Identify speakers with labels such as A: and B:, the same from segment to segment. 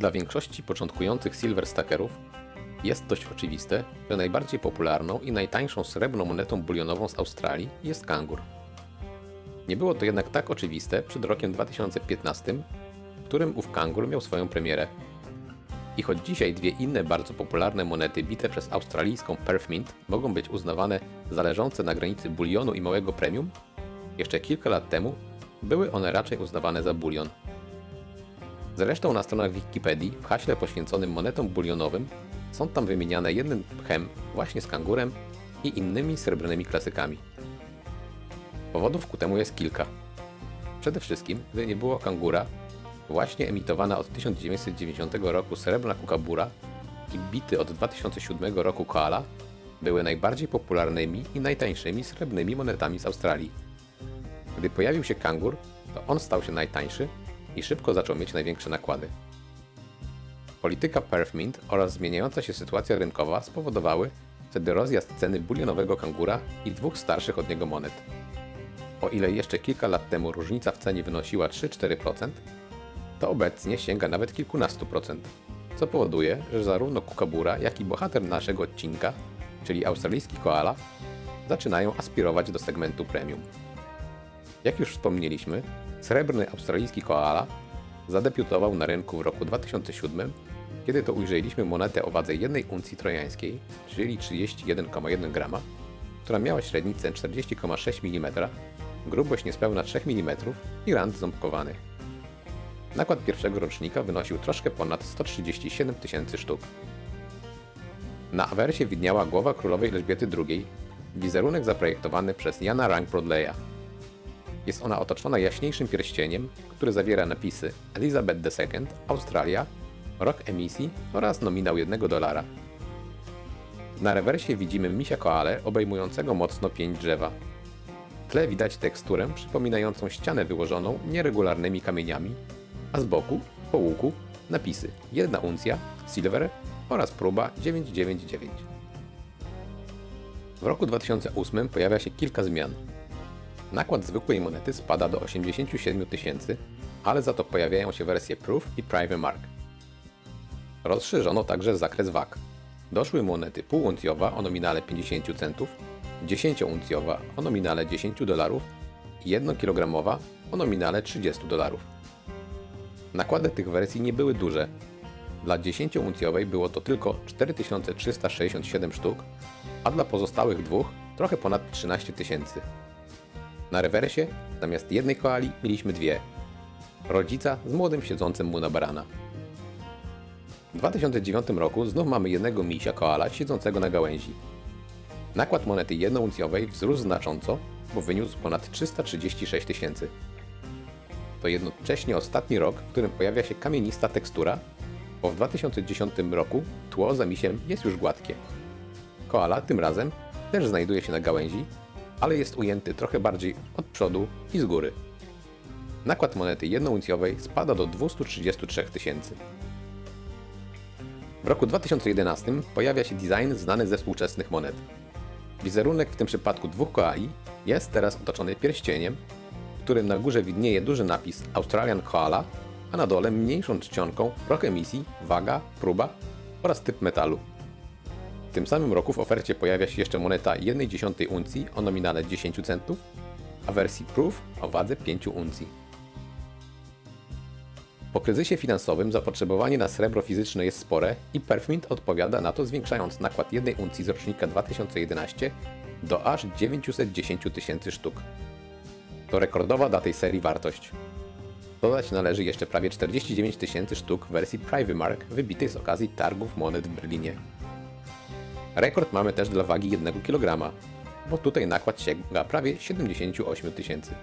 A: Dla większości początkujących silver stackerów jest dość oczywiste, że najbardziej popularną i najtańszą srebrną monetą bulionową z Australii jest kangur. Nie było to jednak tak oczywiste przed rokiem 2015, w którym ów kangur miał swoją premierę. I choć dzisiaj dwie inne bardzo popularne monety bite przez australijską Perth Mint mogą być uznawane za leżące na granicy bulionu i małego premium, jeszcze kilka lat temu były one raczej uznawane za bulion. Zresztą na stronach Wikipedii w haśle poświęconym monetom bulionowym są tam wymieniane jednym pchem właśnie z kangurem i innymi srebrnymi klasykami. Powodów ku temu jest kilka. Przede wszystkim, gdy nie było kangura, właśnie emitowana od 1990 roku srebrna kukabura i bity od 2007 roku koala były najbardziej popularnymi i najtańszymi srebrnymi monetami z Australii. Gdy pojawił się kangur, to on stał się najtańszy i szybko zaczął mieć największe nakłady. Polityka Perth Mint oraz zmieniająca się sytuacja rynkowa spowodowały wtedy rozjazd ceny bulionowego kangura i dwóch starszych od niego monet. O ile jeszcze kilka lat temu różnica w cenie wynosiła 3-4%, to obecnie sięga nawet kilkunastu procent, co powoduje, że zarówno kukabura, jak i bohater naszego odcinka, czyli australijski koala, zaczynają aspirować do segmentu premium. Jak już wspomnieliśmy, srebrny australijski koala zadebiutował na rynku w roku 2007, kiedy to ujrzeliśmy monetę o wadze jednej uncji trojańskiej, czyli 31,1 g, która miała średnicę 40,6 mm, grubość niespełna 3 mm i rand ząbkowany. Nakład pierwszego rocznika wynosił troszkę ponad 137 tysięcy sztuk. Na awersie widniała głowa królowej Elżbiety II, wizerunek zaprojektowany przez Jana Rank Brodleya. Jest ona otoczona jaśniejszym pierścieniem, który zawiera napisy Elizabeth II, Australia, rok emisji oraz nominał 1 dolara. Na rewersie widzimy misia koale obejmującego mocno pięć drzewa. W tle widać teksturę przypominającą ścianę wyłożoną nieregularnymi kamieniami, a z boku, po łuku, napisy 1 uncja, silver oraz próba 999. W roku 2008 pojawia się kilka zmian. Nakład zwykłej monety spada do 87 tysięcy, ale za to pojawiają się wersje Proof i Private Mark. Rozszerzono także zakres wag. Doszły monety półuncjowa o nominale 50 centów, 10-uncjowa o nominale 10 dolarów i 1-kilogramowa o nominale 30 dolarów. Nakłady tych wersji nie były duże. Dla 10-uncjowej było to tylko 4367 sztuk, a dla pozostałych dwóch trochę ponad 13 tysięcy. Na rewersie zamiast jednej koali mieliśmy dwie. Rodzica z młodym siedzącym mu na barana. W 2009 roku znów mamy jednego misia koala siedzącego na gałęzi. Nakład monety jednouncjowej wzrósł znacząco, bo wyniósł ponad 336 tysięcy. To jednocześnie ostatni rok, w którym pojawia się kamienista tekstura, bo w 2010 roku tło za misiem jest już gładkie. Koala tym razem też znajduje się na gałęzi, ale jest ujęty trochę bardziej od przodu i z góry. Nakład monety jednouncjowej spada do 233 tysięcy. W roku 2011 pojawia się design znany ze współczesnych monet. Wizerunek w tym przypadku dwóch koali jest teraz otoczony pierścieniem, w którym na górze widnieje duży napis Australian Koala, a na dole mniejszą czcionką rok emisji, waga, próba oraz typ metalu. W tym samym roku w ofercie pojawia się jeszcze moneta 1,1 uncji o nominale 10 centów, a wersji Proof o wadze 5 uncji. Po kryzysie finansowym zapotrzebowanie na srebro fizyczne jest spore i Perfmint odpowiada na to zwiększając nakład jednej uncji z rocznika 2011 do aż 910 tysięcy sztuk. To rekordowa dla tej serii wartość. Dodać należy jeszcze prawie 49 tysięcy sztuk wersji Private Mark wybitej z okazji targów monet w Berlinie. Rekord mamy też dla wagi 1 kg, bo tutaj nakład sięga prawie 78 tysięcy.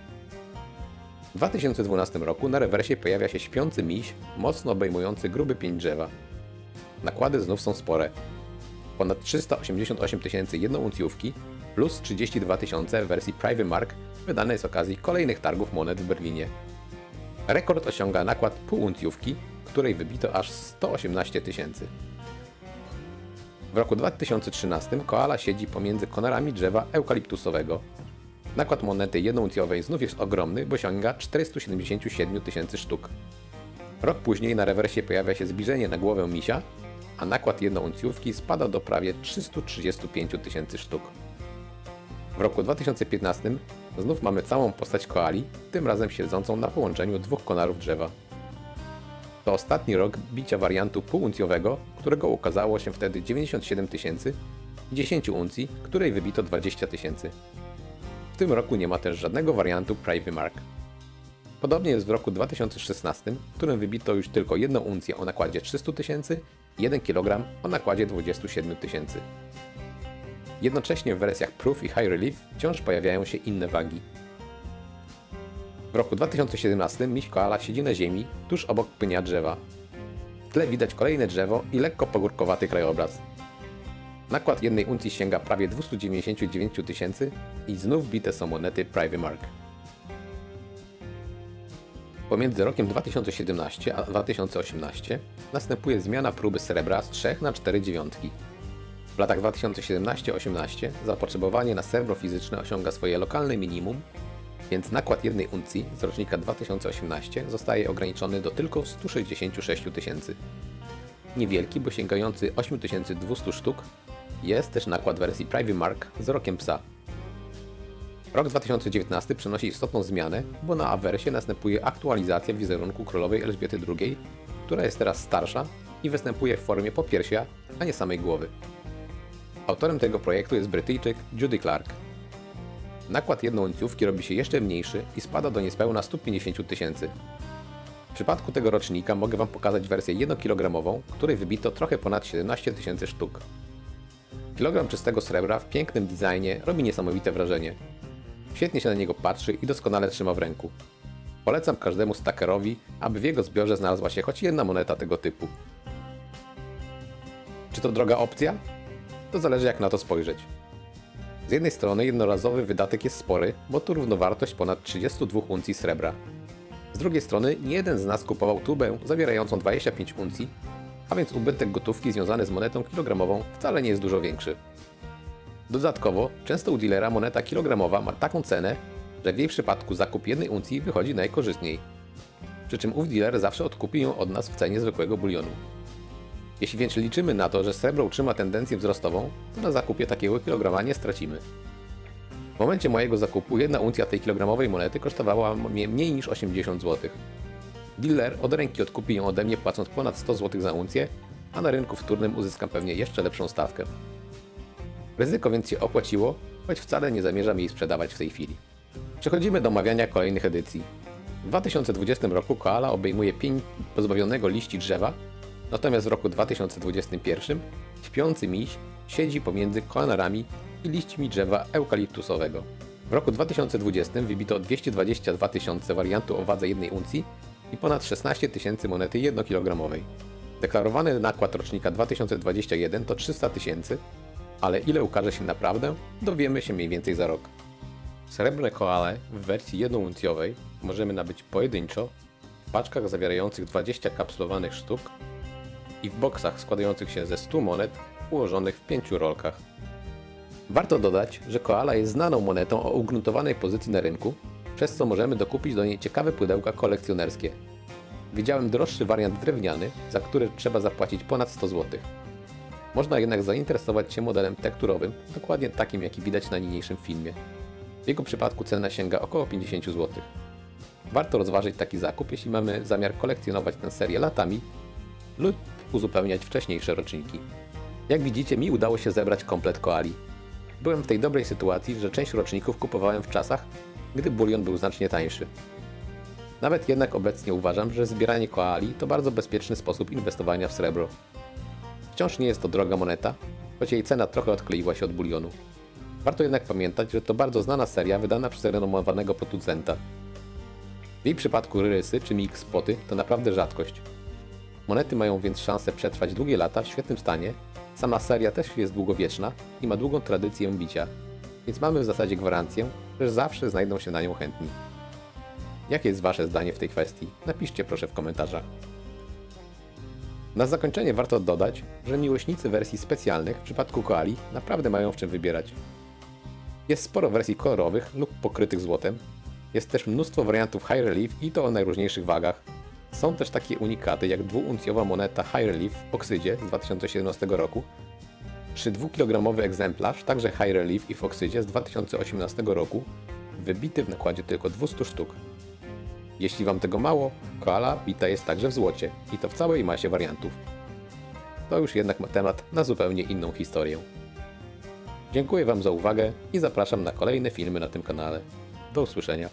A: W 2012 roku na rewersie pojawia się śpiący miś, mocno obejmujący gruby pień drzewa. Nakłady znów są spore. Ponad 388 tysięcy jednouncjówki plus 32 tysiące wersji Private Mark wydanej z okazji kolejnych targów monet w Berlinie. Rekord osiąga nakład półuncjówki, której wybito aż 118 tysięcy. W roku 2013 koala siedzi pomiędzy konarami drzewa eukaliptusowego. Nakład monety jednouncjowej znów jest ogromny, bo sięga 477 tysięcy sztuk. Rok później na rewersie pojawia się zbliżenie na głowę misia, a nakład jednouncjówki spada do prawie 335 tysięcy sztuk. W roku 2015 znów mamy całą postać koali, tym razem siedzącą na połączeniu dwóch konarów drzewa. To ostatni rok bicia wariantu półuncjowego, którego ukazało się wtedy 97 tysięcy i 10 uncji, której wybito 20 tysięcy. W tym roku nie ma też żadnego wariantu Privy Mark. Podobnie jest w roku 2016, w którym wybito już tylko jedną uncję o nakładzie 300 tysięcy i 1 kg o nakładzie 27 tysięcy. Jednocześnie w wersjach Proof i High Relief wciąż pojawiają się inne wagi. Roku 2017 miś koala siedzi na ziemi, tuż obok pnia drzewa. W tle widać kolejne drzewo i lekko pogórkowaty krajobraz. Nakład jednej uncji sięga prawie 299 tysięcy i znów bite są monety Privy Mark. Pomiędzy rokiem 2017 a 2018 następuje zmiana próby srebra z 3 na 4 dziewiątki. W latach 2017-18 zapotrzebowanie na srebro fizyczne osiąga swoje lokalne minimum, więc nakład jednej uncji z rocznika 2018 zostaje ograniczony do tylko 166 tysięcy. Niewielki, bo sięgający 8200 sztuk, jest też nakład wersji Privy Mark z rokiem psa. Rok 2019 przynosi istotną zmianę, bo na awersie następuje aktualizacja wizerunku królowej Elżbiety II, która jest teraz starsza i występuje w formie popiersia, a nie samej głowy. Autorem tego projektu jest Brytyjczyk Judy Clark. Nakład jednouncjówki robi się jeszcze mniejszy i spada do niespełna 150 tysięcy. W przypadku tego rocznika mogę Wam pokazać wersję 1-kilogramową, której wybito trochę ponad 17 tysięcy sztuk. Kilogram czystego srebra w pięknym designie robi niesamowite wrażenie. Świetnie się na niego patrzy i doskonale trzyma w ręku. Polecam każdemu stackerowi, aby w jego zbiorze znalazła się choć jedna moneta tego typu. Czy to droga opcja? To zależy jak na to spojrzeć. Z jednej strony jednorazowy wydatek jest spory, bo to równowartość ponad 32 uncji srebra. Z drugiej strony nie jeden z nas kupował tubę zawierającą 25 uncji, a więc ubytek gotówki związany z monetą kilogramową wcale nie jest dużo większy. Dodatkowo, często u dealera moneta kilogramowa ma taką cenę, że w jej przypadku zakup jednej uncji wychodzi najkorzystniej. Przy czym ów dealer zawsze odkupi ją od nas w cenie zwykłego bulionu. Jeśli więc liczymy na to, że srebro utrzyma tendencję wzrostową, to na zakupie takiego kilograma nie stracimy. W momencie mojego zakupu jedna uncja tej kilogramowej monety kosztowała mnie mniej niż 80 zł. Dealer od ręki odkupi ją ode mnie płacąc ponad 100 zł za uncję, a na rynku wtórnym uzyskam pewnie jeszcze lepszą stawkę. Ryzyko więc się opłaciło, choć wcale nie zamierzam jej sprzedawać w tej chwili. Przechodzimy do omawiania kolejnych edycji. W 2020 roku koala obejmuje pień pozbawionego liści drzewa, natomiast w roku 2021 śpiący miś siedzi pomiędzy konarami i liśćmi drzewa eukaliptusowego. W roku 2020 wybito 222 tysiące wariantu o wadze jednej uncji i ponad 16 tysięcy monety 1-kilogramowej. Deklarowany nakład rocznika 2021 to 300 tysięcy, ale ile ukaże się naprawdę, dowiemy się mniej więcej za rok. Srebrne koale w wersji jednouncjowej możemy nabyć pojedynczo, w paczkach zawierających 20 kapsulowanych sztuk i w boksach składających się ze 100 monet ułożonych w 5 rolkach. Warto dodać, że koala jest znaną monetą o ugruntowanej pozycji na rynku, przez co możemy dokupić do niej ciekawe pudełka kolekcjonerskie. Widziałem droższy wariant drewniany, za który trzeba zapłacić ponad 100 zł. Można jednak zainteresować się modelem tekturowym, dokładnie takim jaki widać na niniejszym filmie. W jego przypadku cena sięga około 50 zł. Warto rozważyć taki zakup, jeśli mamy zamiar kolekcjonować tę serię latami lub uzupełniać wcześniejsze roczniki. Jak widzicie, mi udało się zebrać komplet koali. Byłem w tej dobrej sytuacji, że część roczników kupowałem w czasach, gdy bulion był znacznie tańszy. Nawet jednak obecnie uważam, że zbieranie koali to bardzo bezpieczny sposób inwestowania w srebro. Wciąż nie jest to droga moneta, choć jej cena trochę odkleiła się od bulionu. Warto jednak pamiętać, że to bardzo znana seria wydana przez renomowanego producenta. W jej przypadku rysy czy mix spoty to naprawdę rzadkość. Monety mają więc szansę przetrwać długie lata w świetnym stanie, sama seria też jest długowieczna i ma długą tradycję bicia, więc mamy w zasadzie gwarancję, że zawsze znajdą się na nią chętni. Jakie jest Wasze zdanie w tej kwestii? Napiszcie proszę w komentarzach. Na zakończenie warto dodać, że miłośnicy wersji specjalnych w przypadku koali naprawdę mają w czym wybierać. Jest sporo wersji kolorowych lub pokrytych złotem. Jest też mnóstwo wariantów high relief i to o najróżniejszych wagach. Są też takie unikaty jak dwuuncjowa moneta High Relief w oksydzie z 2017 roku, czy dwukilogramowy egzemplarz, także High Relief i w oksydzie z 2018 roku, wybity w nakładzie tylko 200 sztuk. Jeśli Wam tego mało, koala bita jest także w złocie i to w całej masie wariantów. To już jednak ma temat na zupełnie inną historię. Dziękuję Wam za uwagę i zapraszam na kolejne filmy na tym kanale. Do usłyszenia.